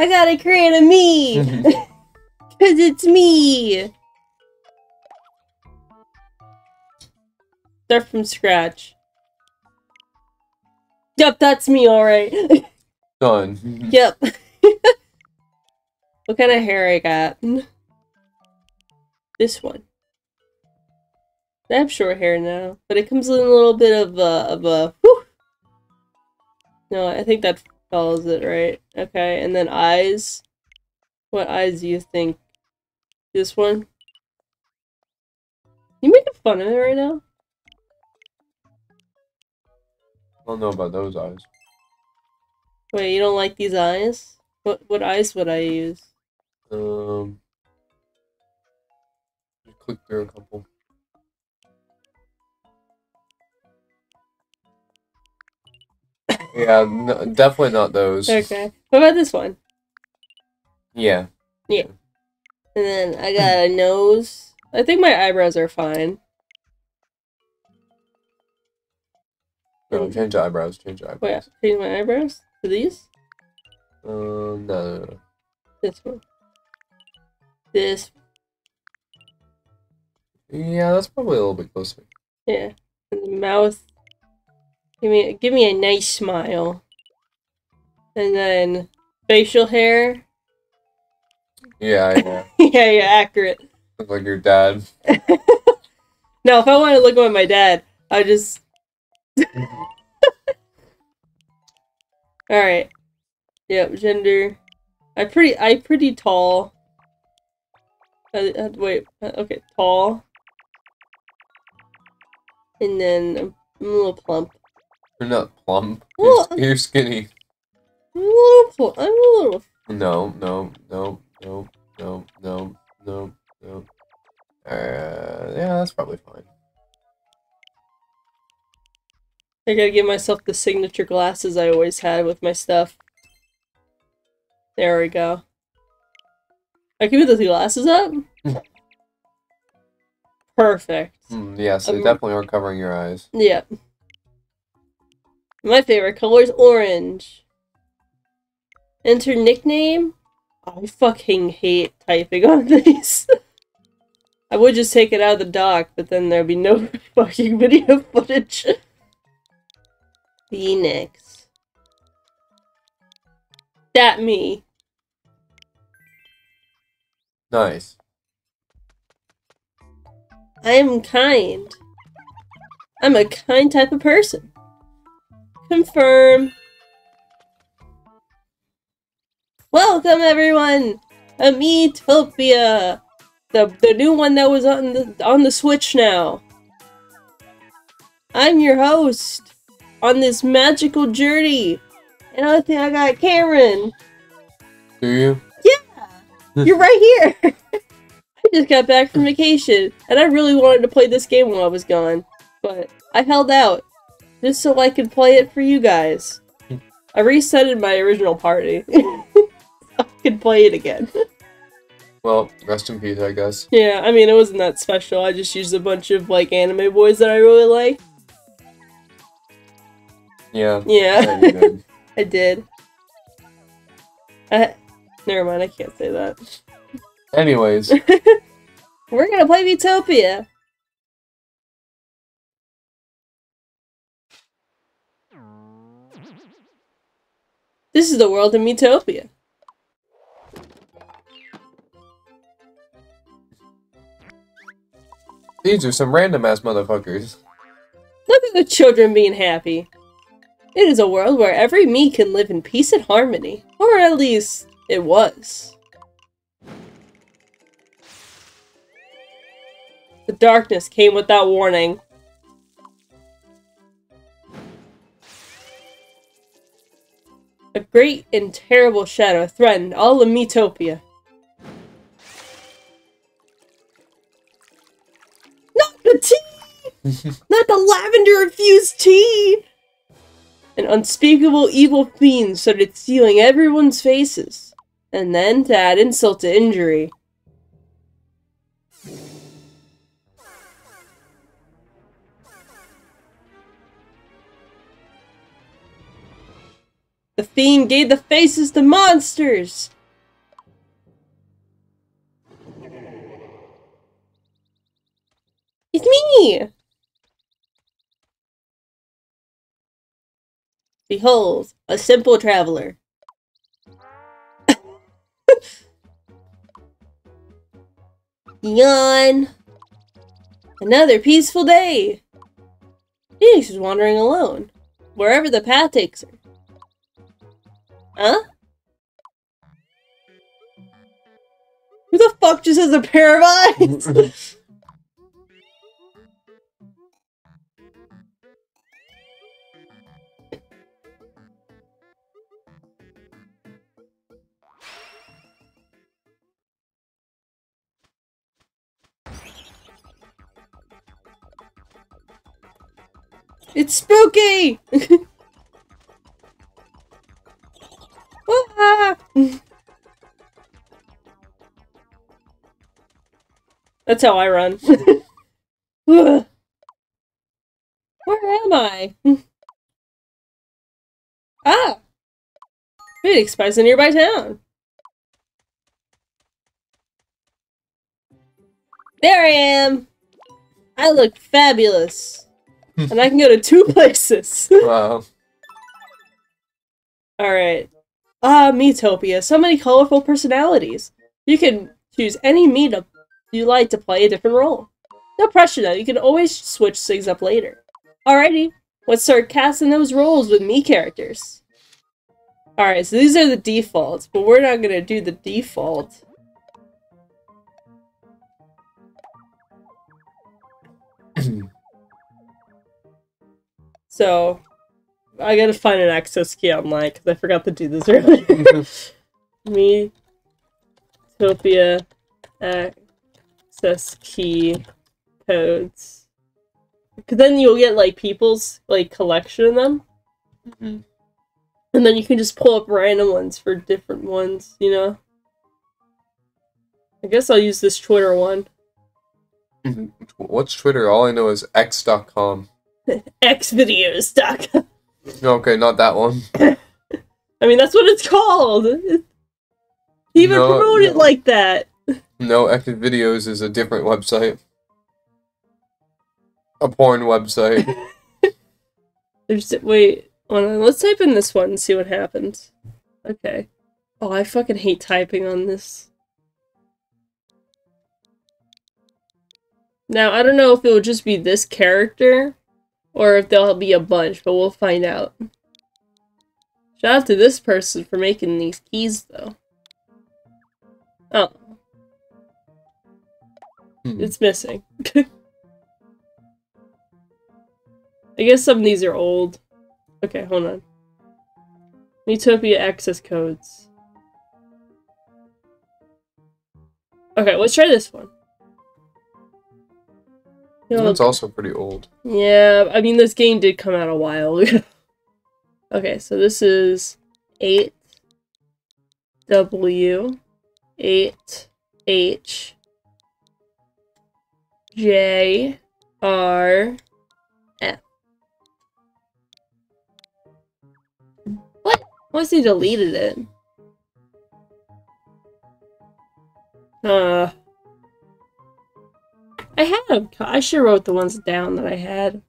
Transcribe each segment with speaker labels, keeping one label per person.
Speaker 1: I gotta create a Mii! Mm-hmm. Cause it's me! Start from scratch. Yep, that's me, alright.
Speaker 2: Done.
Speaker 1: yep. what kind of hair I got? This one. I have short hair now, but it comes in a little bit of a, of a, whew. No, I think that follows it, right? Okay, and then eyes. What eyes do you think? This one? You making fun of it right now?
Speaker 2: I don't know about those eyes.
Speaker 1: Wait, you don't like these eyes? What what eyes would I use?
Speaker 2: Um, click through a couple. Yeah, n- definitely not those.
Speaker 1: Okay. What about this one?
Speaker 2: Yeah. Yeah.
Speaker 1: And then I got a nose. I think my eyebrows are fine.
Speaker 2: No,
Speaker 1: Mm.
Speaker 2: change the eyebrows. Change the
Speaker 1: Wait,
Speaker 2: eyebrows.
Speaker 1: change my eyebrows to these.
Speaker 2: Um, no, no, no.
Speaker 1: This one. This.
Speaker 2: Yeah, that's probably a little bit closer.
Speaker 1: Yeah. And the mouth. Give me give me a nice smile. And then facial hair.
Speaker 2: Yeah, yeah.
Speaker 1: yeah, yeah, accurate.
Speaker 2: Look like your dad.
Speaker 1: No, if I want to look like my dad, I just. All right. Yep, gender. I pretty. I pretty tall. Uh, uh, wait. uh, Okay, tall. And then I'm, I'm a little plump.
Speaker 2: You're not plump.
Speaker 1: Well-
Speaker 2: You're, you're skinny.
Speaker 1: I'm a little. I'm a little.
Speaker 2: No, no, no, no, no, no, no, no. Uh, yeah, that's probably fine.
Speaker 1: I gotta give myself the signature glasses I always had with my stuff. There we go. I can put the glasses up. Perfect.
Speaker 2: Mm, yes, they
Speaker 1: Um,
Speaker 2: definitely aren't covering your eyes.
Speaker 1: Yep. My favorite color is orange. Enter nickname. I fucking hate typing on these. I would just take it out of the dock, but then there'd be no fucking video footage. Phoenix. That me.
Speaker 2: Nice.
Speaker 1: I am kind. I'm a kind type of person. Confirm. Welcome everyone! Miitopia! The the new one that was on the on the Switch now. I'm your host on this magical journey. And I think I got Cameron.
Speaker 2: Do you? Yeah!
Speaker 1: You're right here. I just got back from vacation, and I really wanted to play this game while I was gone, but I held out just so I could play it for you guys. I resetted my original party. I could play it again.
Speaker 2: Well, rest in peace, I guess.
Speaker 1: yeah, I mean it wasn't that special. I just used a bunch of like anime boys that I really like.
Speaker 2: Yeah.
Speaker 1: Yeah,
Speaker 2: yeah.
Speaker 1: I did. I, never mind, I can't say that.
Speaker 2: Anyways,
Speaker 1: We're gonna play Miitopia. This is the world of Miitopia.
Speaker 2: these are some random ass motherfuckers.
Speaker 1: Look at the children being happy. It is a world where every Mii can live in peace and harmony. Or at least, it was. The darkness came without warning. A great and terrible shadow threatened all of Miitopia. Not the tea! Not the lavender infused tea! An unspeakable evil fiend started stealing everyone's faces. And then, to add insult to injury, The fiend gave the faces to monsters! It's me! Behold, a simple traveler. Yawn. Another peaceful day. Phoenix is wandering alone, wherever the path takes her. Huh? Who the fuck just has a pair of eyes? It's spooky! That's how I run. Where am I? ah! Phoenix spies a nearby town. There I am! I look fabulous. and I can go to two places.
Speaker 2: wow.
Speaker 1: Alright. Ah, Miitopia. So many colorful personalities. You can choose any meetup you like to play a different role. No pressure though, you can always switch things up later. Alrighty, let's start casting those roles with Mii characters. Alright, so these are the defaults, but we're not gonna do the default. so, I gotta find an access key online because I forgot to do this earlier. Me, Topia, access key codes. Because then you'll get like people's like collection of them,
Speaker 2: Mhm.
Speaker 1: and then you can just pull up random ones for different ones. You know. I guess I'll use this Twitter one.
Speaker 2: What's Twitter? All I know is x.com.
Speaker 1: Xvideos.com.
Speaker 2: Okay, not that one.
Speaker 1: I mean, that's what it's called. He even
Speaker 2: No,
Speaker 1: promote it like that.
Speaker 2: No, Active Videos is a different website. A porn website.
Speaker 1: There's wait, on, let's type in this one and see what happens. Okay. Oh, I fucking hate typing on this. Now, I don't know if it will just be this character or if there'll be a bunch, but we'll find out. Shout out to this person for making these keys, though. Oh,
Speaker 2: Hmm.
Speaker 1: it's missing. I guess some of these are old. Okay, hold on. Miitopia access codes. Okay, let's try this one. You know,
Speaker 2: That's also pretty old.
Speaker 1: yeah, I mean, this game did come out a while ago. okay, so this is 8W, 8H, J, R, F. What? Unless he deleted it. Uh. I had them. I should have wrote the ones down that I had.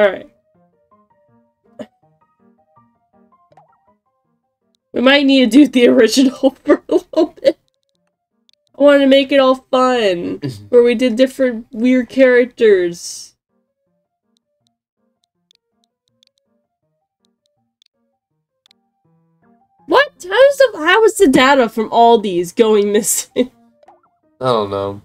Speaker 1: Alright. We might need to do the original for a little bit. I wanted to make it all fun, where we did different weird characters. The how is the data from all these going missing?
Speaker 2: I don't know.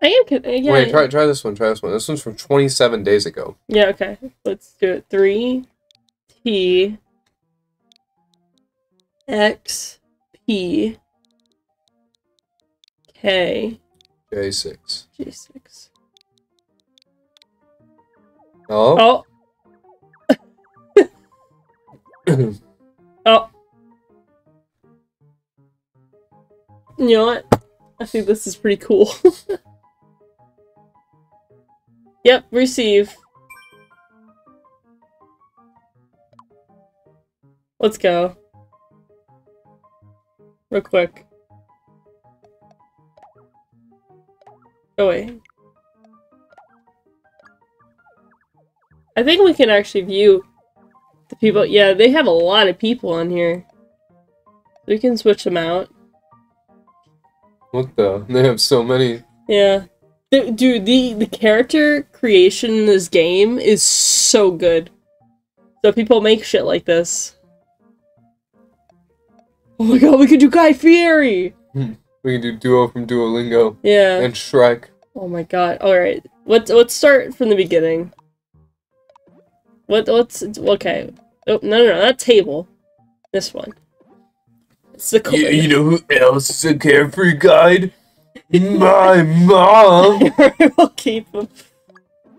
Speaker 1: I am con- yeah,
Speaker 2: Wait, try try this one. Try this one. This one's from 27 days ago.
Speaker 1: Yeah, okay. Let's do it. Three T X P K
Speaker 2: J6.
Speaker 1: G six.
Speaker 2: Oh.
Speaker 1: Oh, oh. You know what? I think this is pretty cool. Yep, receive. Let's go. Real quick. Oh wait. I think we can actually view the people. Yeah, they have a lot of people on here. We can switch them out.
Speaker 2: What the? They have so many.
Speaker 1: Yeah. The, dude, the, the character creation in this game is so good. So people make shit like this. Oh my god, we could do Guy Fieri! Hmm.
Speaker 2: We can do Duo from Duolingo
Speaker 1: Yeah.
Speaker 2: and Shrek.
Speaker 1: Oh my god. Alright. Let's let's start from the beginning. What what's okay. Oh no no no, that table. This one. It's the
Speaker 2: You, you know who else is a carefree guide? My mom.
Speaker 1: we'll keep him.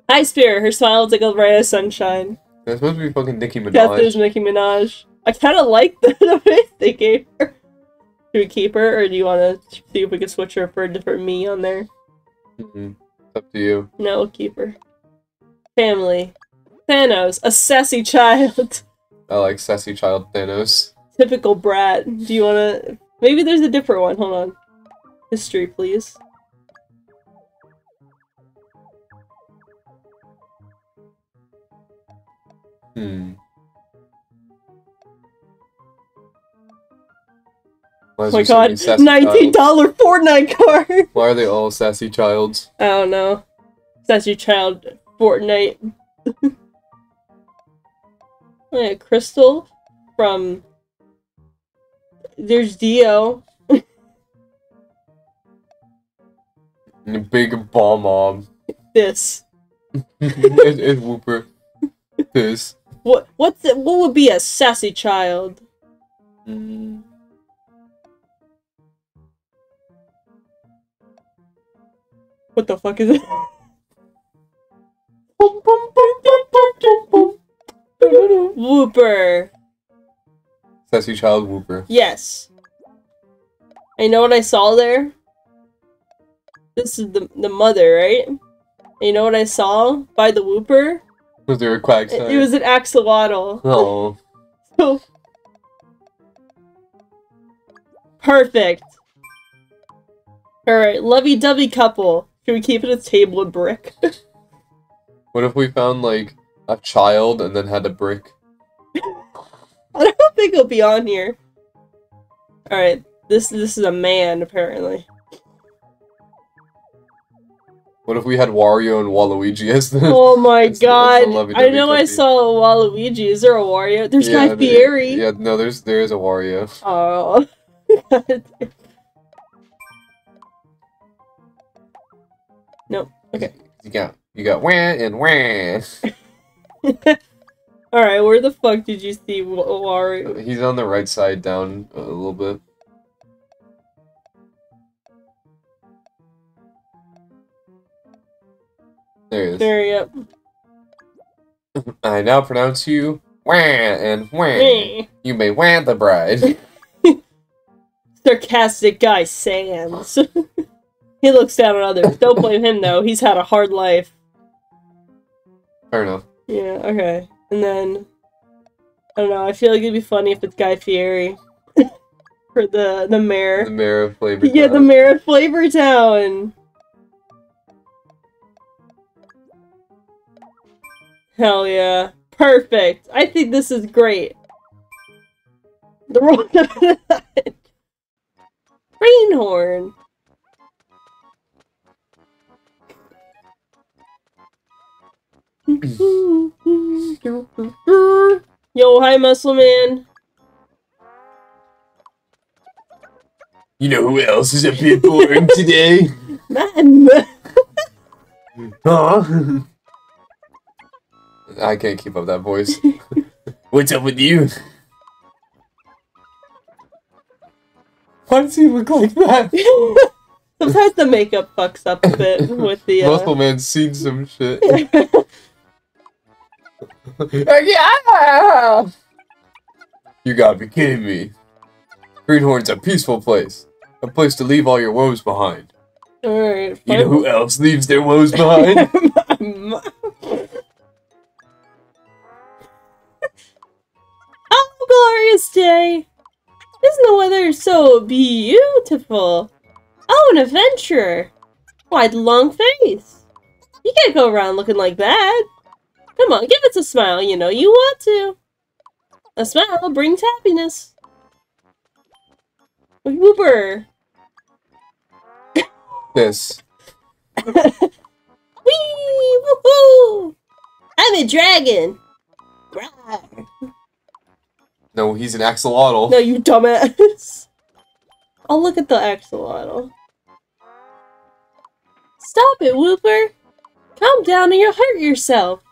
Speaker 1: Hi Spirit, her smile is like a ray of sunshine.
Speaker 2: That's supposed to be fucking Nicki
Speaker 1: Death is
Speaker 2: Minaj.
Speaker 1: Nicki Minaj. I kinda like the, face they gave her. Should we keep her or do you wanna see if we can switch her for a different Mii on there?
Speaker 2: Mhm. Up to you.
Speaker 1: No, we'll keep her. Family. Thanos, a sassy child.
Speaker 2: I like sassy child Thanos.
Speaker 1: Typical brat. Do you wanna... Maybe there's a different one. Hold on. History, please.
Speaker 2: Hmm.
Speaker 1: Oh my
Speaker 2: there so many
Speaker 1: god. $19
Speaker 2: childs?
Speaker 1: Fortnite card!
Speaker 2: Why are they all sassy childs?
Speaker 1: I don't know. Sassy child Fortnite. yeah, Crystal from... There's Dio.
Speaker 2: the Big bomb mom.
Speaker 1: This.
Speaker 2: it, it's Wooper. This.
Speaker 1: What what's the, what would be a sassy child?
Speaker 2: Mm.
Speaker 1: What the fuck is it? Wooper.
Speaker 2: Sassy child Wooper.
Speaker 1: Yes. I know what I saw there. This is the the mother, right? And you know what I saw by the Wooper?
Speaker 2: Was there a quack
Speaker 1: It,
Speaker 2: sign?
Speaker 1: it was an axolotl.
Speaker 2: Oh.
Speaker 1: So perfect. All right, lovey-dovey couple. Should we keep it a table of brick?
Speaker 2: What if we found like a child and then had a brick?
Speaker 1: I don't think it'll be on here. All right, this this is a man apparently.
Speaker 2: What if we had Wario and Waluigi as the?
Speaker 1: Oh my
Speaker 2: It's- it's a
Speaker 1: god! I
Speaker 2: lovey-dovey
Speaker 1: know I saw a Waluigi. Is there a Wario? There's
Speaker 2: yeah,
Speaker 1: Guy
Speaker 2: the-
Speaker 1: Fieri.
Speaker 2: Yeah, no, there's there is a Wario.
Speaker 1: Oh. nope. Okay.
Speaker 2: You got you got wah and wah.
Speaker 1: All right. Where the fuck did you see Wa- Wario?
Speaker 2: He's on the right side down a little bit. There he is.
Speaker 1: There. Yep.
Speaker 2: I now pronounce you wah and wah.
Speaker 1: Eh.
Speaker 2: You may wah the bride.
Speaker 1: Sarcastic guy Sans. he looks down on others. Don't blame him though. He's had a hard life.
Speaker 2: Fair enough.
Speaker 1: Yeah. Okay. And then I don't know. I feel like it'd be funny if it's Guy Fieri for the the mayor.
Speaker 2: The mayor of Flavor.
Speaker 1: Yeah, the
Speaker 2: Town.
Speaker 1: mayor of Flavortown. Hell yeah. Perfect. I think this is great. The roll Greenhorn. Yo, hi, Muscle Man.
Speaker 2: You know who else is a bit boring today?
Speaker 1: Man.
Speaker 2: Huh? I can't keep up that voice. What's up with you? Why does he look like that?
Speaker 1: Sometimes the makeup fucks up a bit with the. Uh...
Speaker 2: Muscle Man's seen some shit. Yeah! You gotta be kidding me. Greenhorn's a peaceful place. A place to leave all your woes behind.
Speaker 1: Alright,
Speaker 2: You know who else leaves their woes behind?
Speaker 1: oh, glorious day! Isn't the weather so beautiful? Oh, an adventurer! Why the long face? You can't go around looking like that. Come on, give us a smile, you know you want to. A smile brings happiness. Wooper!
Speaker 2: This.
Speaker 1: Whee! Woohoo! I'm a dragon!
Speaker 2: No, he's an axolotl.
Speaker 1: No, you dumbass! I'll oh, look at the axolotl. Stop it, Wooper! Calm down or you'll hurt yourself!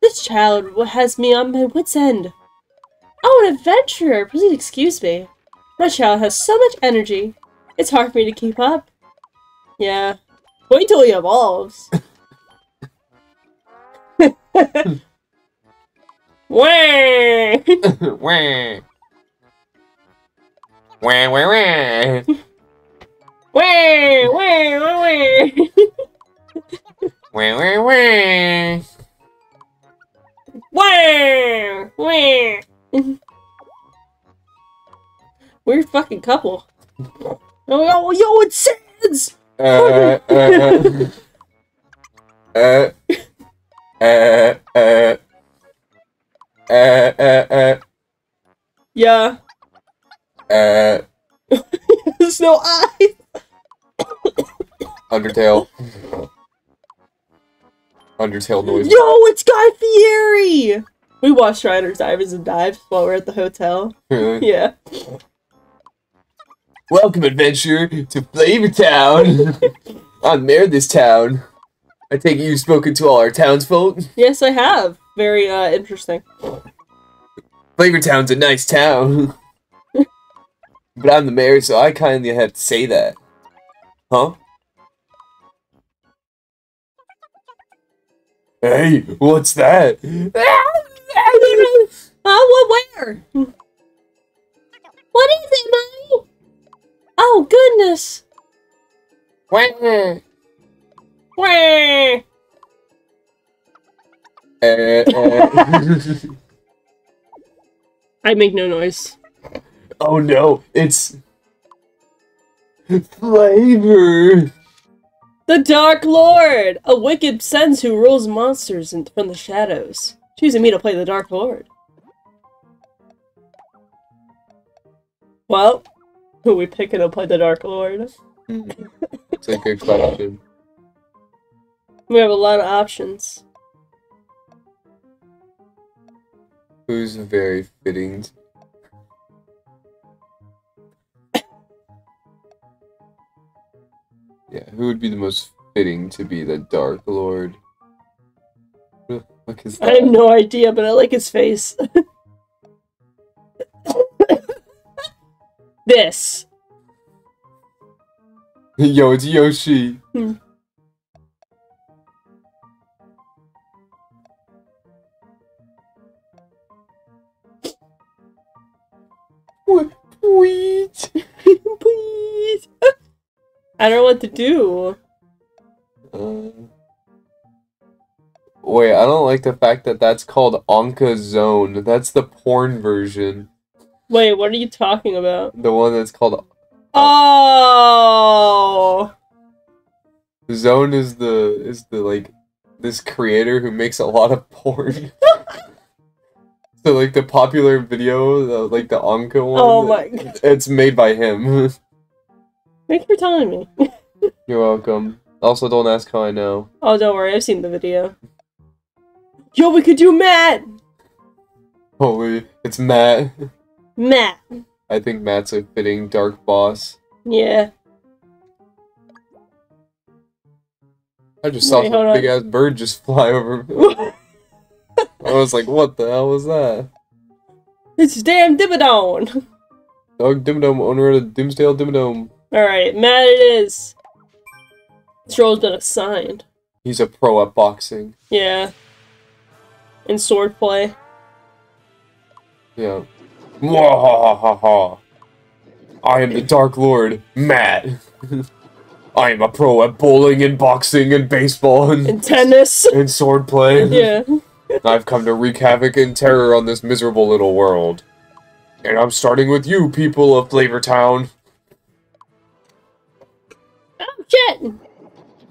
Speaker 1: This child has me on my wit's end. Oh, an adventurer! Please excuse me. My child has so much energy. It's hard for me to keep up. Yeah. Wait till he evolves. Wah!
Speaker 2: wah. Wah, wah, wah.
Speaker 1: Wah! Wah! Wah! Wah!
Speaker 2: Wah, wah, wah.
Speaker 1: Wah! Wah! Weird fucking couple. Oh, yo!
Speaker 2: Uh, uh, uh, uh, uh, uh, uh, uh,
Speaker 1: Yeah.
Speaker 2: uh,
Speaker 1: There's no eye.
Speaker 2: Undertale. Undertale noise.
Speaker 1: Yo, it's Guy Fieri! We watched Riders, Divers, and Dives while we're at the hotel.
Speaker 2: Really?
Speaker 1: Yeah.
Speaker 2: Welcome, adventurer, to Flavor Town. I'm mayor of this town. I take it you've spoken to all our townsfolk.
Speaker 1: Yes, I have. Very, uh, interesting.
Speaker 2: Flavor Town's a nice town. but I'm the mayor, so I kinda have to say that. Huh? Hey, what's that?
Speaker 1: Oh, what, where? What is it, Mommy? Oh, goodness.
Speaker 2: Uh, uh.
Speaker 1: I make no noise.
Speaker 2: oh no, it's flavor.
Speaker 1: The Dark Lord! A wicked sense who rules monsters in, from the shadows. Choosing me to play the Dark Lord. Well, who we picking to play the Dark Lord?
Speaker 2: It's a good question.
Speaker 1: We have a lot of options.
Speaker 2: Who's very fitting? t- yeah, who would be the most fitting to be the Dark Lord? The fuck is
Speaker 1: I have no idea, but I like his face. this.
Speaker 2: Yo, it's Yoshi.
Speaker 1: Hmm. I don't know what to do.
Speaker 2: Uh, wait, I don't like the fact that that's called Anka Zone. That's the porn version.
Speaker 1: Wait, what are you talking about?
Speaker 2: The one that's called
Speaker 1: Oh.
Speaker 2: Zone is the is the like this creator who makes a lot of porn. so like the popular video, the, like the Anka one.
Speaker 1: Oh my god.
Speaker 2: It's made by him.
Speaker 1: Thanks for telling me.
Speaker 2: You're welcome. Also, don't ask how I know.
Speaker 1: Oh, don't worry, I've seen the video. Yo, we could do Matt!
Speaker 2: Oh, Holy, it's Matt.
Speaker 1: Matt.
Speaker 2: I think Matt's a fitting dark boss.
Speaker 1: Yeah.
Speaker 2: I just saw
Speaker 1: Wait,
Speaker 2: some
Speaker 1: hold
Speaker 2: big ass bird just fly over. me. I was like, what the hell was that?
Speaker 1: It's damn Dibadon!
Speaker 2: Doug Dimmadome, owner of the Dimsdale Dimmadome.
Speaker 1: Alright, Matt it is. This role's been assigned.
Speaker 2: He's a pro at boxing.
Speaker 1: Yeah. In swordplay.
Speaker 2: Yeah. Mwahahaha. I am the Dark Lord, Matt. I am a pro at bowling and boxing and baseball and,
Speaker 1: And tennis.
Speaker 2: and swordplay.
Speaker 1: Yeah.
Speaker 2: I've come to wreak havoc and terror on this miserable little world. And I'm starting with you, people of Flavortown.
Speaker 1: Shit.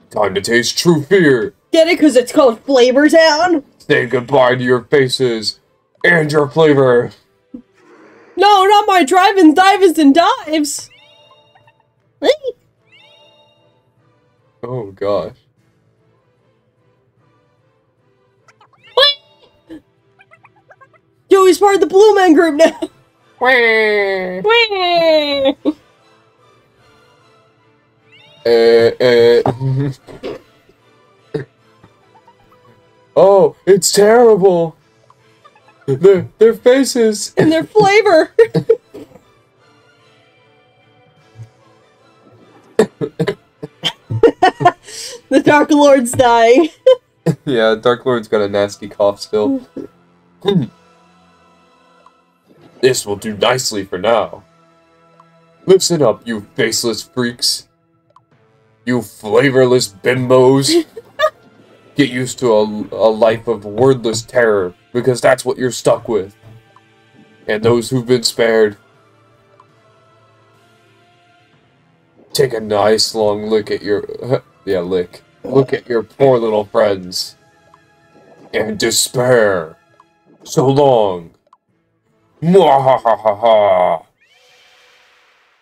Speaker 2: Time to taste true fear.
Speaker 1: Get it? Because it's called Flavor Town?
Speaker 2: Say goodbye to your faces and your flavor.
Speaker 1: No, not my driving, divers, and dives.
Speaker 2: Oh gosh.
Speaker 1: Yo, he's part of the Blue Man Group now.
Speaker 2: Uh, uh. oh, it's terrible. Their their faces.
Speaker 1: and their flavor. the Dark Lord's dying.
Speaker 2: yeah, Dark Lord's got a nasty cough still. This will do nicely for now. Listen up, you faceless freaks. You flavorless bimbos. Get used to a, a life of wordless terror, because that's what you're stuck with. And those who've been spared. Take a nice long look at your. yeah, lick. Look at your poor little friends. And despair. So long. Mwahahaha.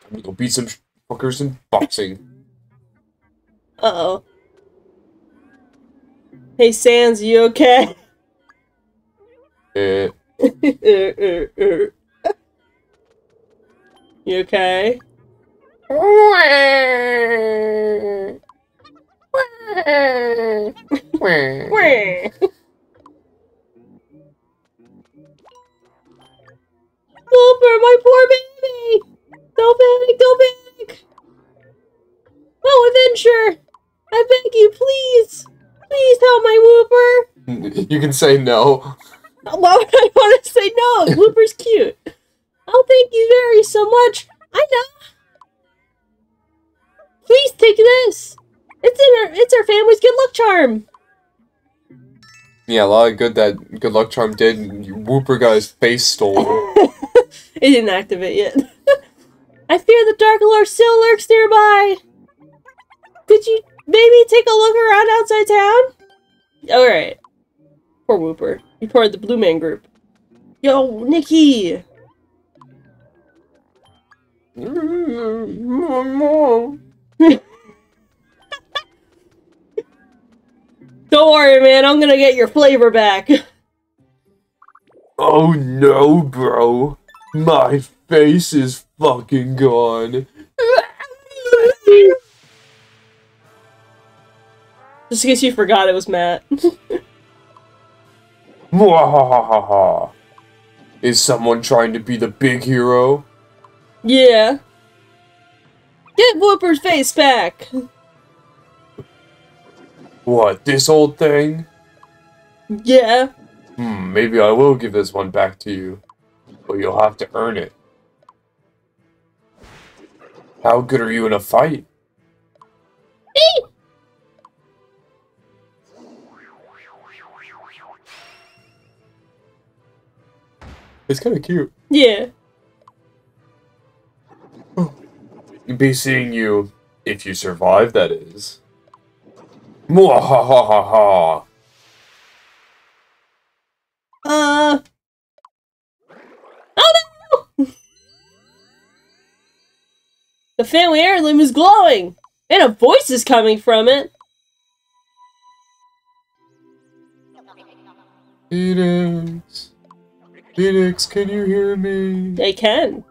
Speaker 2: Time to go beat some fuckers in boxing.
Speaker 1: Uh oh. Hey Sans, you okay? Er. you okay? Wooper, my poor baby! Don't panic, don't panic! Oh, Adventure! I beg you, please! Please help my Wooper!
Speaker 2: you can say no.
Speaker 1: Why would I want to say no? Wooper's cute. Oh, thank you very so much. I know. Please take this. It's in our, it's our family's good luck charm.
Speaker 2: Yeah, a lot of good that good luck charm did. and Wooper got his face stolen.
Speaker 1: it didn't activate yet. I fear the Dark Lord still lurks nearby. Could you maybe take a look around outside town? Alright. Poor Wooper. He part of the Blue Man group. Yo, Nicki! Don't worry, man. I'm gonna get your flavor back.
Speaker 2: oh no, bro. My face is fucking gone.
Speaker 1: Just in case you forgot it was Matt.
Speaker 2: Mwahahaha. Is someone trying to be the big hero?
Speaker 1: yeah. Get Wooper's face back.
Speaker 2: What, this old thing?
Speaker 1: Yeah.
Speaker 2: Hmm, maybe I will give this one back to you. But you'll have to earn it. How good are you in a fight? It's kind of cute.
Speaker 1: Yeah.
Speaker 2: Be seeing you, if you survive, that is. Mwahahaha.
Speaker 1: Uh. Oh no! the family heirloom is glowing, and a voice is coming from it.
Speaker 2: Phoenix. Phoenix, can you hear me?
Speaker 1: They can.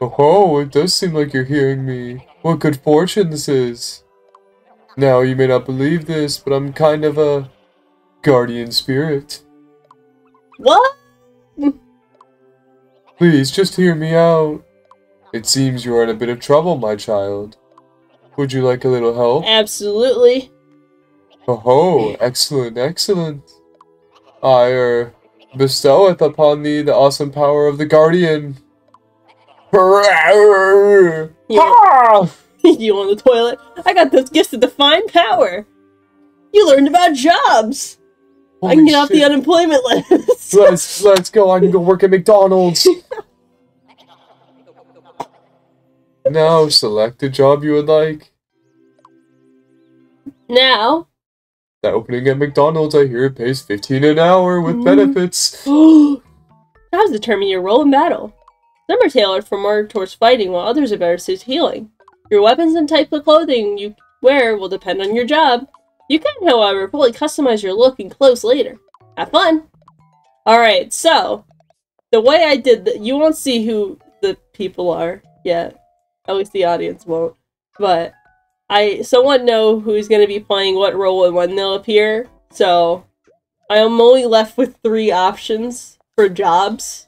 Speaker 2: Oh, ho, it does seem like you're hearing me. What good fortune this is. Now, you may not believe this, but I'm kind of a guardian spirit.
Speaker 1: What?
Speaker 2: Please, just hear me out. It seems you are in a bit of trouble, my child. Would you like a little help?
Speaker 1: Absolutely.
Speaker 2: Oh, ho, excellent, excellent. I, er, bestoweth upon thee the awesome power of the Guardian.
Speaker 1: You-
Speaker 2: Ah!
Speaker 1: you on the toilet? I got those gifts of divine power. You learned about jobs. I can get off the unemployment list.
Speaker 2: let's let's go. I can go work at McDonald's. now select a job you would like.
Speaker 1: now,
Speaker 2: That opening at McDonald's, I hear, pays fifteen an hour with
Speaker 1: Mhm.
Speaker 2: benefits.
Speaker 1: jobs determine your role in battle. Some are tailored for more towards fighting, while others are better suited healing. Your weapons and type of clothing you wear will depend on your job. You can, however, fully customize your look and clothes later. Have fun! Alright, so, the way I did that, you won't see who the people are yet. At least the audience won't. But, I somewhat know who's going to be playing what role and when they'll appear, so I am only left with three options for jobs.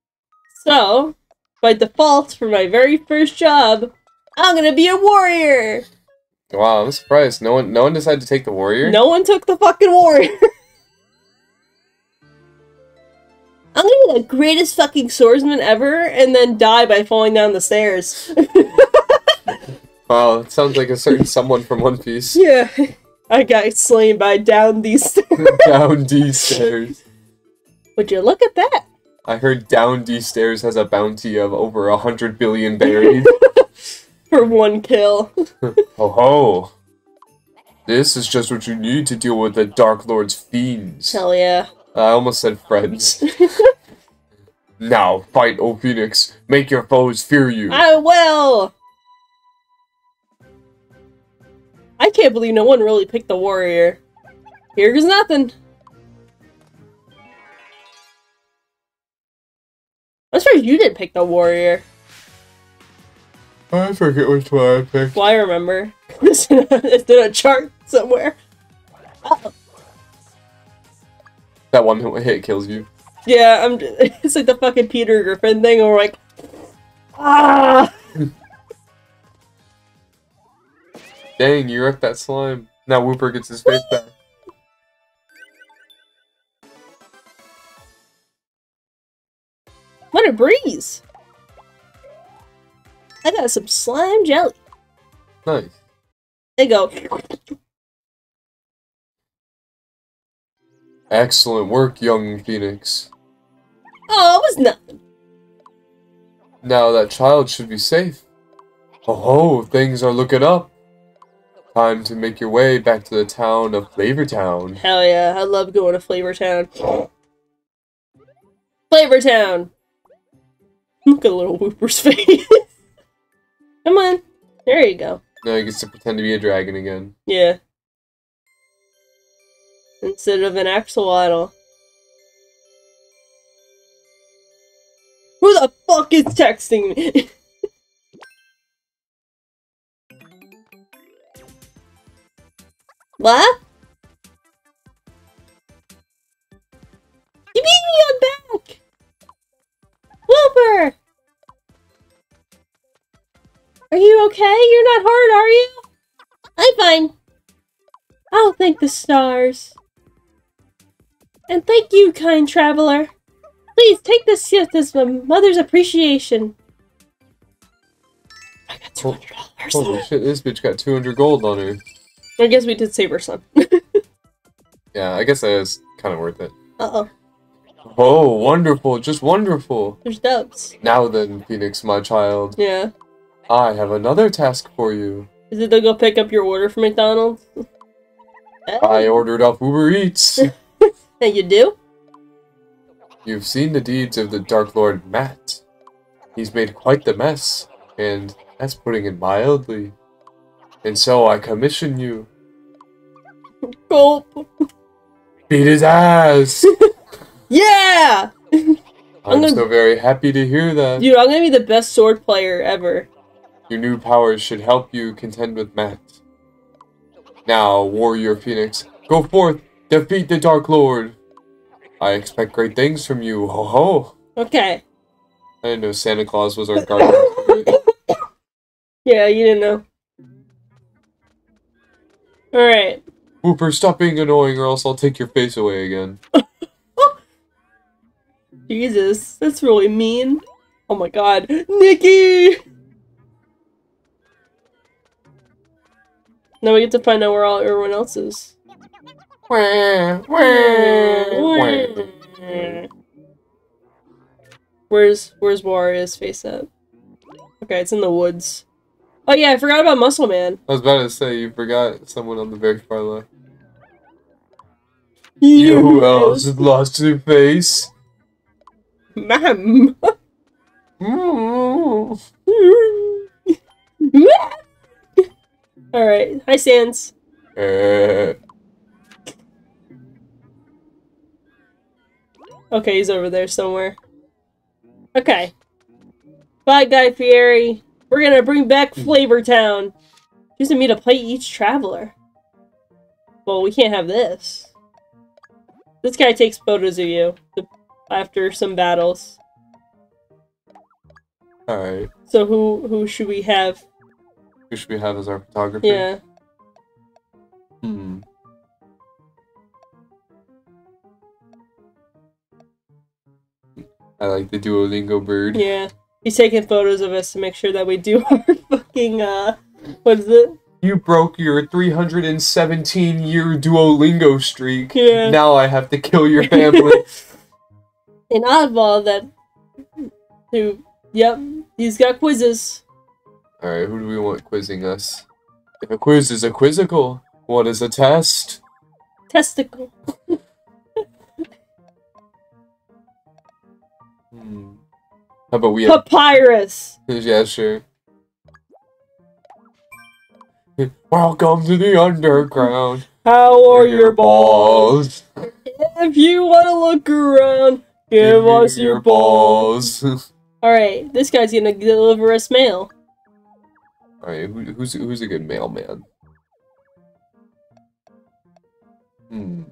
Speaker 1: so, by default, for my very first job, I'm gonna be a warrior!
Speaker 2: Wow, I'm surprised. No one, no one decided to take the warrior.
Speaker 1: No one took the fucking warrior. I'm gonna be the greatest fucking swordsman ever and then die by falling down the stairs.
Speaker 2: Wow, it sounds like a certain someone from One Piece.
Speaker 1: yeah. I got slain by down these stairs.
Speaker 2: down these stairs.
Speaker 1: Would you look at that?
Speaker 2: I heard down these stairs has a bounty of over a hundred billion berries.
Speaker 1: For one kill.
Speaker 2: ho ho! This is just what you need to deal with the Dark Lord's fiends.
Speaker 1: Hell yeah.
Speaker 2: I almost said friends. now, fight, O Phoenix. Make your foes fear you.
Speaker 1: I will! I can't believe no one really picked the warrior. Here's nothing. I'm surprised you didn't pick the warrior.
Speaker 2: I forget which one I picked.
Speaker 1: Well, I remember. it's, in a, it's in a chart somewhere. Uh-oh.
Speaker 2: That one hit kills you.
Speaker 1: Yeah, I'm. It's like the fucking Peter Griffin thing, where we're like, ah.
Speaker 2: Dang, you wrecked that slime. Now Wooper gets his face back.
Speaker 1: What a breeze! I got some slime jelly.
Speaker 2: Nice.
Speaker 1: They go.
Speaker 2: Excellent work, young Phoenix.
Speaker 1: Oh, it was nothing.
Speaker 2: Now that child should be safe. Oh ho, things are looking up. Time to make your way back to the town of Flavortown.
Speaker 1: Hell yeah, I love going to Flavor Town. Flavor Town! Look at little Wooper's face. Come on. There you go.
Speaker 2: Now he gets to pretend to be a dragon again.
Speaker 1: Yeah. Instead of an axolotl. Who the fuck is texting me? what? You beat me on back! Wooper! Are you okay? You're not hurt, are you? I'm fine. I'll thank the stars. And thank you, kind traveler. Please take this gift as my mother's appreciation. I got oh, two hundred
Speaker 2: Holy shit, this bitch got 200 gold on her.
Speaker 1: I guess we did save her son.
Speaker 2: Yeah, I guess that is kind of worth it.
Speaker 1: uh oh,
Speaker 2: Oh, wonderful, just wonderful.
Speaker 1: there's dubs.
Speaker 2: Now then, Phoenix, my child,
Speaker 1: Yeah.
Speaker 2: I have another task for you.
Speaker 1: Is it to go pick up your order from McDonald's?
Speaker 2: I ordered off Uber Eats.
Speaker 1: And you do?
Speaker 2: You've seen the deeds of the Dark Lord Matt. He's made quite the mess, and that's putting it mildly. And so I commission you.
Speaker 1: Gulp.
Speaker 2: Beat his ass!
Speaker 1: Yeah!
Speaker 2: I'm
Speaker 1: gonna-
Speaker 2: so very happy to hear that.
Speaker 1: Dude, I'm gonna be the best sword player ever.
Speaker 2: Your new powers should help you contend with Matt. Now, Warrior Phoenix, go forth, defeat the Dark Lord. I expect great things from you, ho ho.
Speaker 1: Okay.
Speaker 2: I didn't know Santa Claus was our guardian.
Speaker 1: Yeah, you didn't know. Alright.
Speaker 2: Wooper, stop being annoying or else I'll take your face away again.
Speaker 1: Jesus, that's really mean. Oh my god. Nicki! Now we get to find out where all everyone else is. Where's where's Warrior's face at? Okay, it's in the woods. Oh yeah, I forgot about Muscle Man.
Speaker 2: I was about to say you forgot someone on the very far left. You who else has lost your face?
Speaker 1: Ma'am.
Speaker 2: Mm.
Speaker 1: Alright, hi Sans.
Speaker 2: Eh,
Speaker 1: Okay, he's over there somewhere. Okay. Bye, Guy Fieri. We're gonna bring back Flavor Town. Using me to play each traveler. Well, we can't have this. This guy takes photos of you after some battles.
Speaker 2: Alright.
Speaker 1: So who who should we have?
Speaker 2: Who should we have as our photographer?
Speaker 1: Yeah.
Speaker 2: Hmm. I like the Duolingo bird.
Speaker 1: Yeah. He's taking photos of us to make sure that we do our fucking uh what is it?
Speaker 2: You broke your 317 year Duolingo streak.
Speaker 1: Yeah.
Speaker 2: Now I have to kill your family.
Speaker 1: An oddball that who yep, he's got quizzes.
Speaker 2: Alright, who do we want quizzing us? If a quiz is a quizzical, what is a test?
Speaker 1: Testicle.
Speaker 2: How about we have...
Speaker 1: Papyrus.
Speaker 2: Yeah, sure. Welcome to the underground.
Speaker 1: How are your balls? If you want to look around, give us your balls.
Speaker 2: balls.
Speaker 1: Alright, this guy's gonna deliver us mail.
Speaker 2: Alright, who, who's who's a good mailman? Hmm.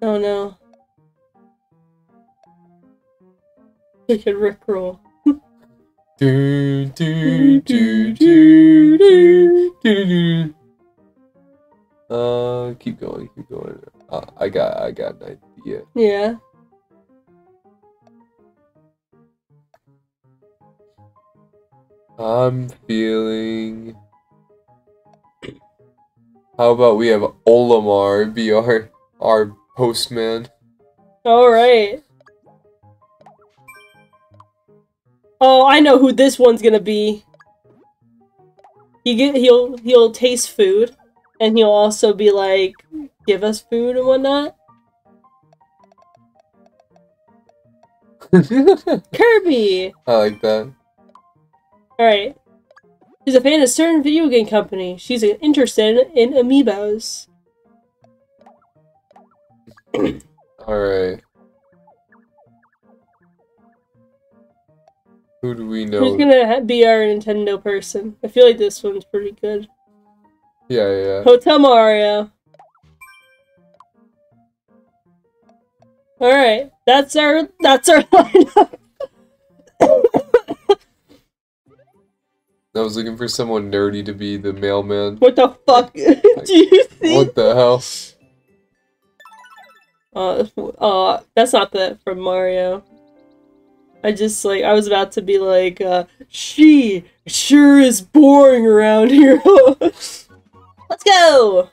Speaker 1: Oh no. We could rickroll.
Speaker 2: Do, do, do, do, do, do, do. Uh, keep going, keep going. Uh, I got, I got an idea.
Speaker 1: Yeah.
Speaker 2: I'm feeling. How about we have Olimar be our our postman?
Speaker 1: Alright. Oh, I know who this one's gonna be. He get he'll he'll taste food, and he'll also be like, give us food and whatnot. Kirby.
Speaker 2: I like that.
Speaker 1: Alright. She's a fan of certain video game company. She's interested in amiibos.
Speaker 2: All right. Who do we know?
Speaker 1: Who's gonna be our Nintendo person? I feel like this one's pretty good.
Speaker 2: Yeah, yeah.
Speaker 1: Hotel Mario. All right, that's our that's our lineup.
Speaker 2: I was looking for someone nerdy to be the mailman.
Speaker 1: what the fuck do you think?
Speaker 2: What the hell?
Speaker 1: Uh, uh, that's not the from Mario. I just like I was about to be like, uh, she sure is boring around here. Let's go.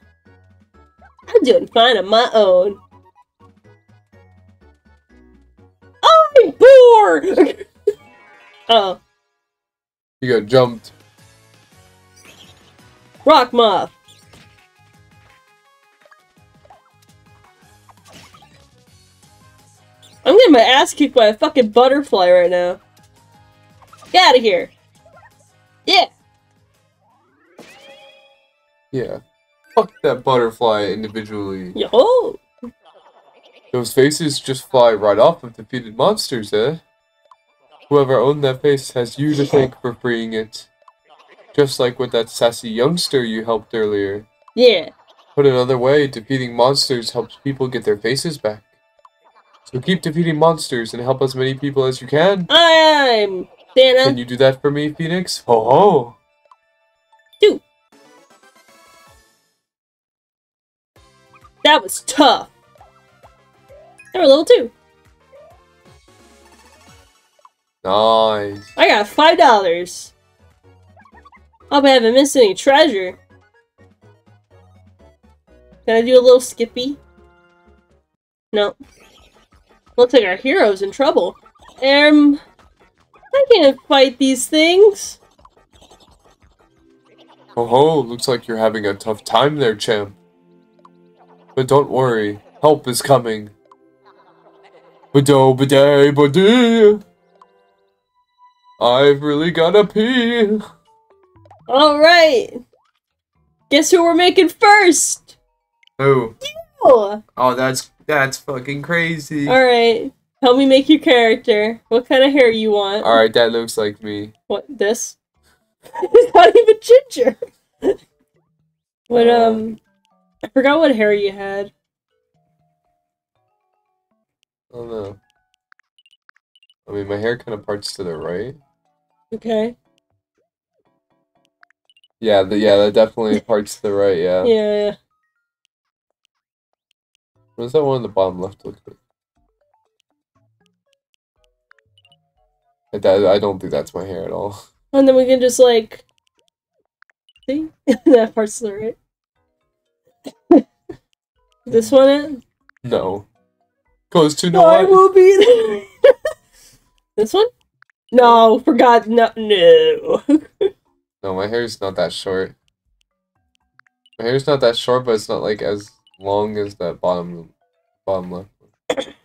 Speaker 1: I'm doing fine on my own. I'm bored. oh,
Speaker 2: You got jumped.
Speaker 1: rock moth. I'm getting my ass kicked by a fucking butterfly right now. Get out of here. Yeah.
Speaker 2: Yeah. Fuck that butterfly individually.
Speaker 1: Yo.
Speaker 2: Those faces just fly right off of defeated monsters, eh? Whoever owned that face has you to thank for freeing it. Just like with that sassy youngster you helped earlier.
Speaker 1: Yeah.
Speaker 2: Put another way, defeating monsters helps people get their faces back. So keep defeating monsters and help as many people as you can.
Speaker 1: I'm Santa.
Speaker 2: Can you do that for me, Phoenix? Ho ho!
Speaker 1: Two. That was tough. They were level two.
Speaker 2: Nice.
Speaker 1: I got five dollars. Hope I haven't missed any treasure. Can I do a little skippy? No. Looks like our hero's in trouble. Um, I can't fight these things.
Speaker 2: Oh ho, looks like you're having a tough time there, champ. But don't worry, help is coming. Bado baday badee. I've really gotta pee.
Speaker 1: Alright. Guess who we're making first?
Speaker 2: Oh,
Speaker 1: Oh.
Speaker 2: oh, that's that's fucking crazy.
Speaker 1: Alright. Help me make your character. What kind of hair you want?
Speaker 2: All right, that looks like me.
Speaker 1: What, this? it's not even ginger. what, um... I forgot what hair you had.
Speaker 2: I don't know. I mean, my hair kind of parts to the right.
Speaker 1: Okay.
Speaker 2: Yeah, the, yeah, that definitely parts to the right. Yeah.
Speaker 1: Yeah.
Speaker 2: What does that one on the bottom left look like? I, I don't think that's my hair at all.
Speaker 1: And then we can just, like... See? that part's the right. this one it?
Speaker 2: No. Goes to no.
Speaker 1: I will be this one? No, forgot. No, no.
Speaker 2: No, my hair's not that short. My hair's not that short, but it's not like as long as that bottom bottom left. one.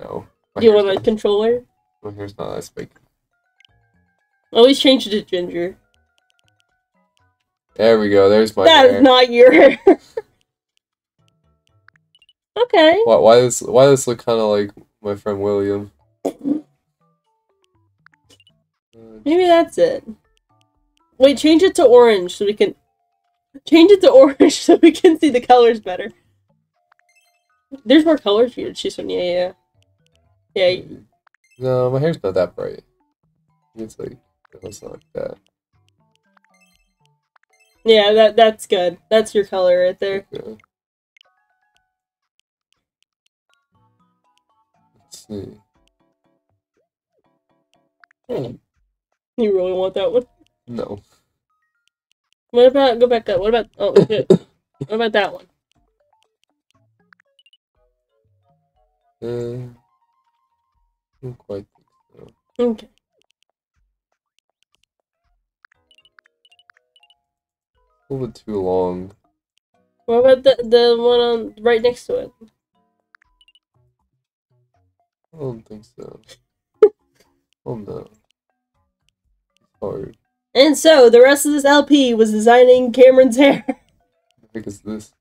Speaker 2: No. My
Speaker 1: Do you want a controller?
Speaker 2: My hair's not that big.
Speaker 1: Always change it to ginger.
Speaker 2: There we go. There's my
Speaker 1: That
Speaker 2: hair.
Speaker 1: is not your hair. okay.
Speaker 2: Why, why does why does this look kind of like my friend William?
Speaker 1: Maybe that's it. Wait, change it to orange so we can change it to orange so we can see the colors better. There's more colors for you to choose from. Yeah, yeah. Yeah,
Speaker 2: No, my hair's not that bright. It's like it's not like that.
Speaker 1: yeah. That that's good. That's your color right there.
Speaker 2: Yeah. Let's see. Hmm.
Speaker 1: You really want that one?
Speaker 2: No.
Speaker 1: What about go back up? What about oh shit. what about that one?
Speaker 2: Uh, I don't quite think so.
Speaker 1: Okay.
Speaker 2: A little bit too long.
Speaker 1: What about the the one on right next to it?
Speaker 2: I don't think so. oh no. It's hard.
Speaker 1: And so the rest of this LP was designing Cameron's hair.
Speaker 2: I think it's this.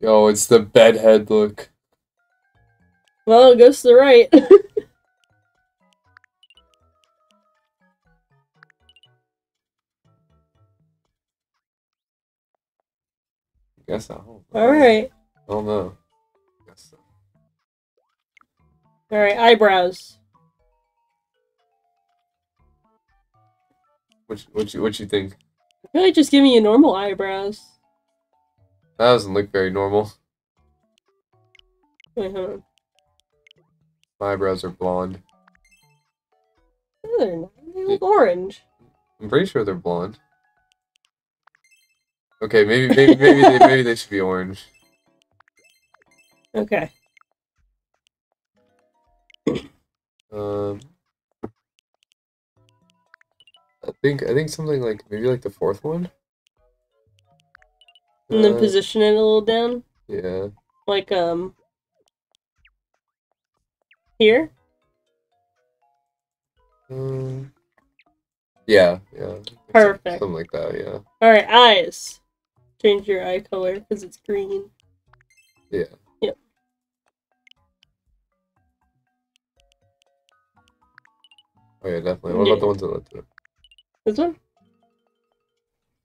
Speaker 2: Yo, it's the bedhead look.
Speaker 1: Well, it goes to the right.
Speaker 2: I guess I don't.
Speaker 1: All right.
Speaker 2: I don't know. So.
Speaker 1: All right. Eyebrows.
Speaker 2: What you- what you what you think?
Speaker 1: I feel like just giving you normal eyebrows.
Speaker 2: That doesn't look very normal.
Speaker 1: Wait, hold on.
Speaker 2: My eyebrows are blonde.
Speaker 1: No, they're not. They look orange.
Speaker 2: I'm pretty sure they're blonde. Okay, maybe maybe maybe they maybe they should be orange.
Speaker 1: Okay.
Speaker 2: Um, I think I think something like maybe like the fourth one.
Speaker 1: And then
Speaker 2: Uh,
Speaker 1: position it a little down,
Speaker 2: Yeah.
Speaker 1: like um. Here.
Speaker 2: Um, yeah. Yeah.
Speaker 1: Perfect.
Speaker 2: Something like that. Yeah.
Speaker 1: All right. Eyes. Change your eye color because it's green.
Speaker 2: Yeah.
Speaker 1: Yep.
Speaker 2: Oh yeah, definitely. What about the ones that it?
Speaker 1: This one.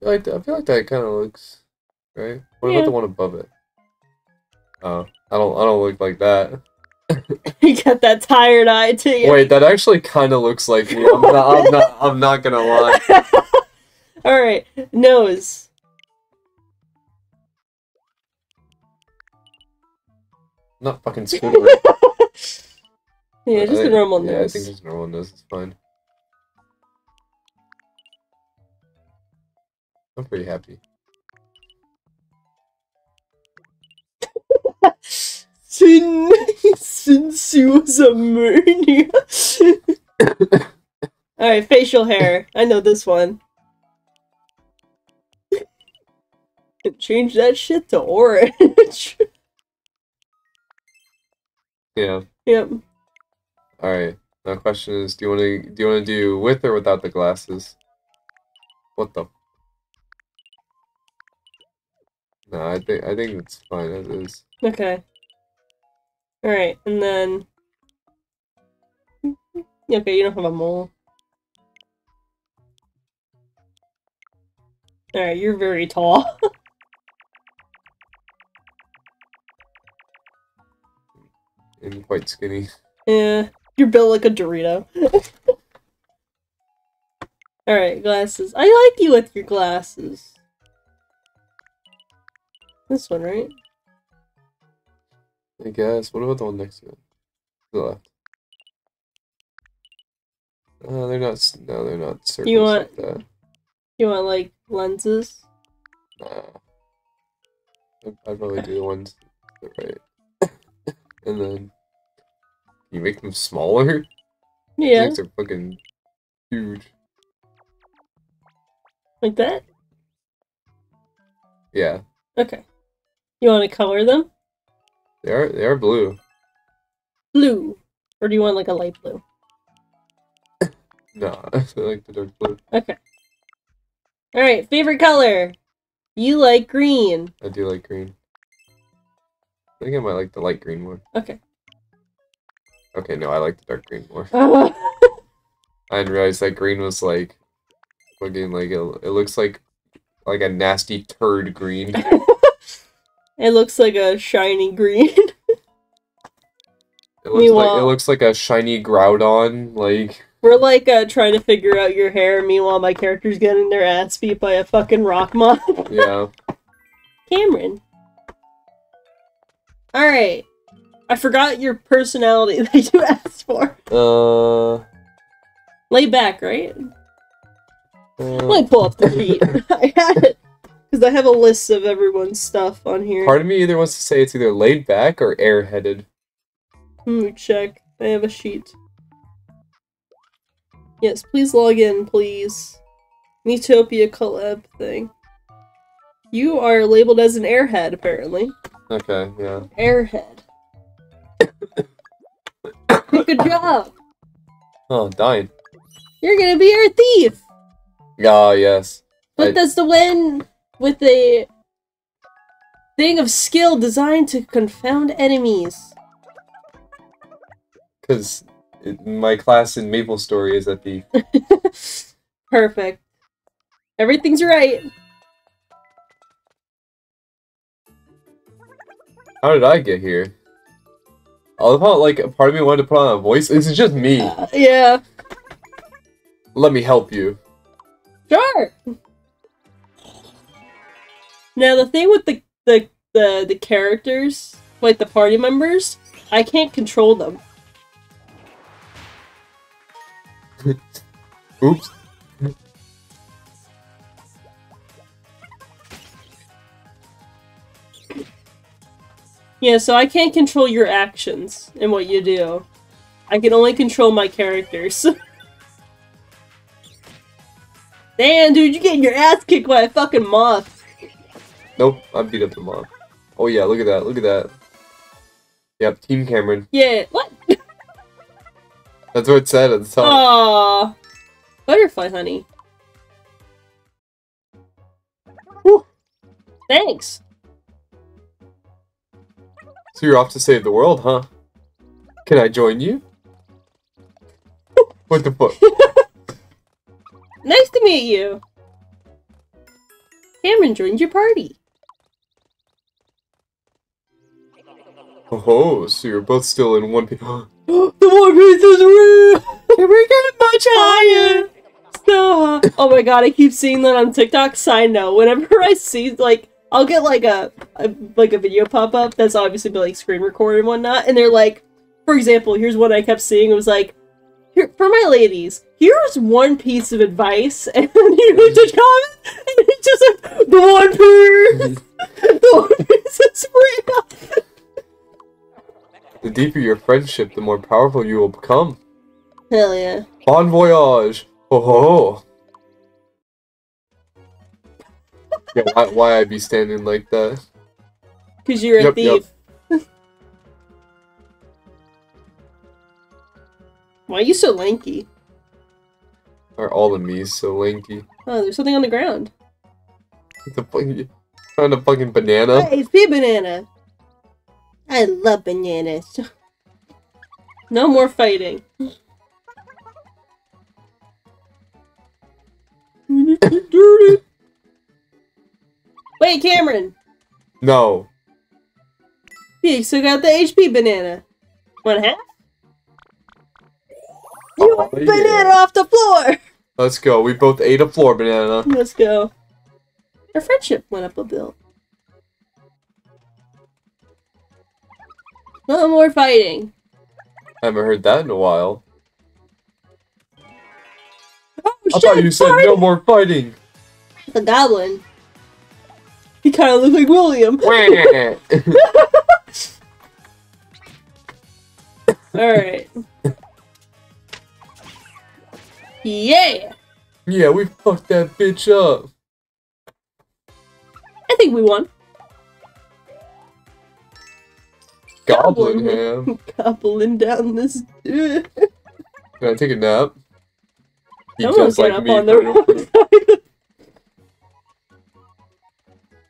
Speaker 2: I feel like I feel like that kind of looks right. What
Speaker 1: Yeah.
Speaker 2: about the one above it? Oh, I don't. I don't look like that.
Speaker 1: you got that tired eye too.
Speaker 2: Wait, that actually kind of looks like me. I'm not. I'm not. I'm not gonna lie.
Speaker 1: All right. Nose.
Speaker 2: Not fucking Squidward.
Speaker 1: Yeah, just
Speaker 2: I-
Speaker 1: a normal
Speaker 2: Yeah, I think just normal nose is fine. I'm pretty happy.
Speaker 1: since you was a murderer. Alright, facial hair. I know this one. Change that shit to orange.
Speaker 2: Yeah.
Speaker 1: yep.
Speaker 2: All right. Now, question is, do you want to do you want to do with or without the glasses? What the? No, I think I think it's fine as is.
Speaker 1: Okay. Alright, and then. Okay, you don't have a mole. Alright, you're very tall.
Speaker 2: And quite skinny.
Speaker 1: yeah, you're built like a Dorito. Alright, glasses. I like you with your glasses. This one, right?
Speaker 2: I guess. What about the one next to it? To the left. Uh, they're not. No, they're not circles
Speaker 1: want-
Speaker 2: like that.
Speaker 1: You want, like, lenses?
Speaker 2: Nah. I'd, I'd probably do the ones to the right. and then you make them smaller.
Speaker 1: Yeah,
Speaker 2: These are fucking huge.
Speaker 1: like that?
Speaker 2: Yeah,
Speaker 1: Okay. You want to color them?
Speaker 2: They are. They are blue.
Speaker 1: Blue. Or do you want, like, a light blue?
Speaker 2: no, I like the dark blue.
Speaker 1: Okay. Alright, favorite color. You like green.
Speaker 2: I do like green. I think I might like the light green one.
Speaker 1: Okay.
Speaker 2: Okay, no, I like the dark green more.
Speaker 1: Uh,
Speaker 2: I didn't realize that green was like fucking like a, it looks like like a nasty turd green.
Speaker 1: it looks like a shiny green.
Speaker 2: It looks like
Speaker 1: Meanwhile-
Speaker 2: it looks like a shiny Groudon. Like
Speaker 1: We're like uh, trying to figure out your hair. Meanwhile, my character's getting their ass beat by a fucking rock mob.
Speaker 2: yeah,
Speaker 1: Cameron. Alright. I forgot your personality that you asked for.
Speaker 2: uh,
Speaker 1: Lay back, right?
Speaker 2: uh
Speaker 1: Let me pull up the feet. I had it. Because I have a list of everyone's stuff on here.
Speaker 2: part of me either wants to say it's either laid back or airheaded.
Speaker 1: Let me check. I have a sheet. Yes, please log in, please. Miitopia collab thing. You are labeled as an airhead, apparently.
Speaker 2: Okay, yeah.
Speaker 1: Airhead. Good job.
Speaker 2: Oh, dying.
Speaker 1: You're gonna be our thief.
Speaker 2: Ah, yes.
Speaker 1: But
Speaker 2: I-
Speaker 1: that's the win with a thing of skill designed to confound enemies.
Speaker 2: Because my class in MapleStory is at the.
Speaker 1: Perfect. Everything's right.
Speaker 2: How did I get here? I love how like part of me wanted to put on a voice. This is just me.
Speaker 1: Uh, yeah.
Speaker 2: Let me help you.
Speaker 1: Sure. Now the thing with the the the, the characters, like the party members, I can't control them.
Speaker 2: Oops.
Speaker 1: Yeah, so I can't control your actions and what you do. I can only control my characters. Damn, dude, you're getting your ass kicked by a fucking moth.
Speaker 2: Nope, I beat up the mob. Oh yeah, look at that, look at that. Yep, Team Cameron.
Speaker 1: Yeah, what?
Speaker 2: That's what it said at the top.
Speaker 1: Aww. Butterfly honey.
Speaker 2: Whew.
Speaker 1: Thanks.
Speaker 2: So you're off to save the world, huh? Can I join you? what the fuck?
Speaker 1: Nice to meet you. Cameron joined your party.
Speaker 2: Oh, so you're both still in one piece.
Speaker 1: the One Piece is real! Can we get much higher? So, oh my god, I keep seeing that on TikTok. Side note, whenever I see, like, I'll get like a, a like a video pop up that's obviously been like screen recorded and whatnot, and they're like, for example, here's what I kept seeing. It was like, here, for my ladies, here's one piece of advice, and you need to comment, and it's just like, the one piece, the one piece is real.
Speaker 2: The deeper your friendship, the more powerful you will become.
Speaker 1: Hell yeah.
Speaker 2: Bon voyage! Ho ho ho! Yeah, why, why I be standing like that?
Speaker 1: Because you're a
Speaker 2: Yep, yep.
Speaker 1: thief. Why are you so lanky?
Speaker 2: Are all of me so lanky?
Speaker 1: Oh, there's something on the ground.
Speaker 2: The fucking, found a fucking banana.
Speaker 1: Hey, it's pea banana. I love bananas. No more fighting. Wait, Cameron.
Speaker 2: No.
Speaker 1: You still got the HP banana. One half? Oh, you
Speaker 2: Oh,
Speaker 1: want banana
Speaker 2: yeah.
Speaker 1: off the floor!
Speaker 2: Let's go. We both ate a floor banana.
Speaker 1: Let's go. Our friendship went up a bit. No more fighting.
Speaker 2: I haven't heard that in a while.
Speaker 1: Oh
Speaker 2: I
Speaker 1: shit!
Speaker 2: thought you said no more fighting.
Speaker 1: The goblin. He kind of looks like William. Alright. Yeah!
Speaker 2: yeah, we fucked that bitch up.
Speaker 1: I think we won.
Speaker 2: Goblin
Speaker 1: Goblin.
Speaker 2: ham.
Speaker 1: Gobbling down this.
Speaker 2: Can I take a nap? He
Speaker 1: I'm gonna get on the wrong.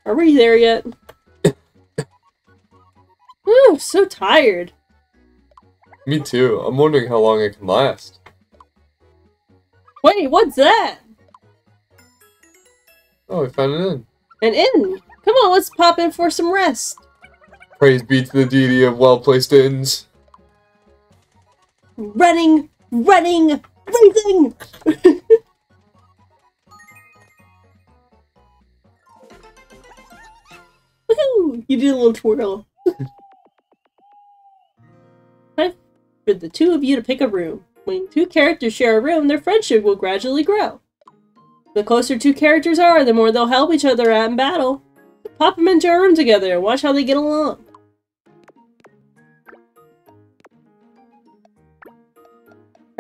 Speaker 1: Are we there yet? Ooh, so tired.
Speaker 2: Me too. I'm wondering how long it can last.
Speaker 1: Wait, what's that?
Speaker 2: Oh, we found an inn.
Speaker 1: An inn. Come on, let's pop in for some rest.
Speaker 2: Praise be to the deity of well-placed inns.
Speaker 1: Running, running, racing. Woohoo! You did a little twirl. Time for the two of you to pick a room. When two characters share a room, their friendship will gradually grow. The closer two characters are, the more they'll help each other out in battle. Pop them into a room together and watch how they get along.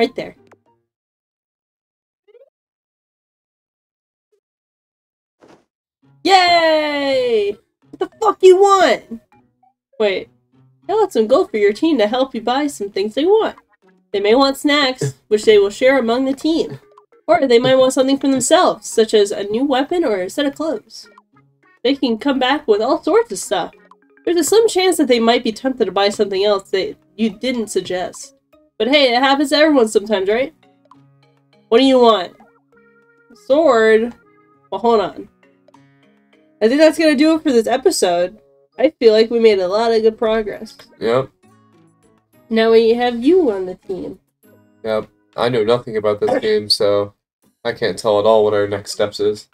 Speaker 1: Right there. Yay! What the fuck you want? Wait, I let some gold for your team to help you buy some things they want. They may want snacks, which they will share among the team. Or they might want something for themselves, such as a new weapon or a set of clothes. They can come back with all sorts of stuff. There's a slim chance that they might be tempted to buy something else that you didn't suggest. But hey, it happens to everyone sometimes, right? What do you want? Sword? Well, hold on. I think that's gonna do it for this episode. I feel like we made a lot of good progress.
Speaker 2: Yep,
Speaker 1: Now we have you on the team.
Speaker 2: yep. I know nothing about this game, so I can't tell at all what our next steps is.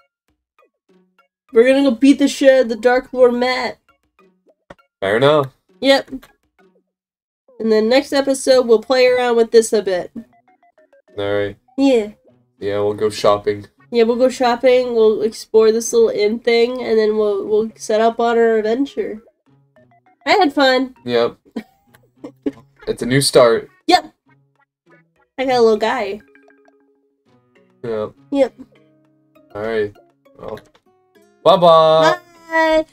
Speaker 1: We're gonna go beat the shit out of the Dark Lord Matt.
Speaker 2: Fair enough.
Speaker 1: Yep. And then next episode, we'll play around with this a bit.
Speaker 2: Alright.
Speaker 1: Yeah.
Speaker 2: Yeah, we'll go shopping.
Speaker 1: Yeah, we'll go shopping, we'll explore this little inn thing, and then we'll we'll set up on our adventure. I had fun.
Speaker 2: Yep. it's a new start.
Speaker 1: Yep. I got a little guy.
Speaker 2: Yep.
Speaker 1: Yep.
Speaker 2: Alright. Well. Bye-bye.
Speaker 1: Bye.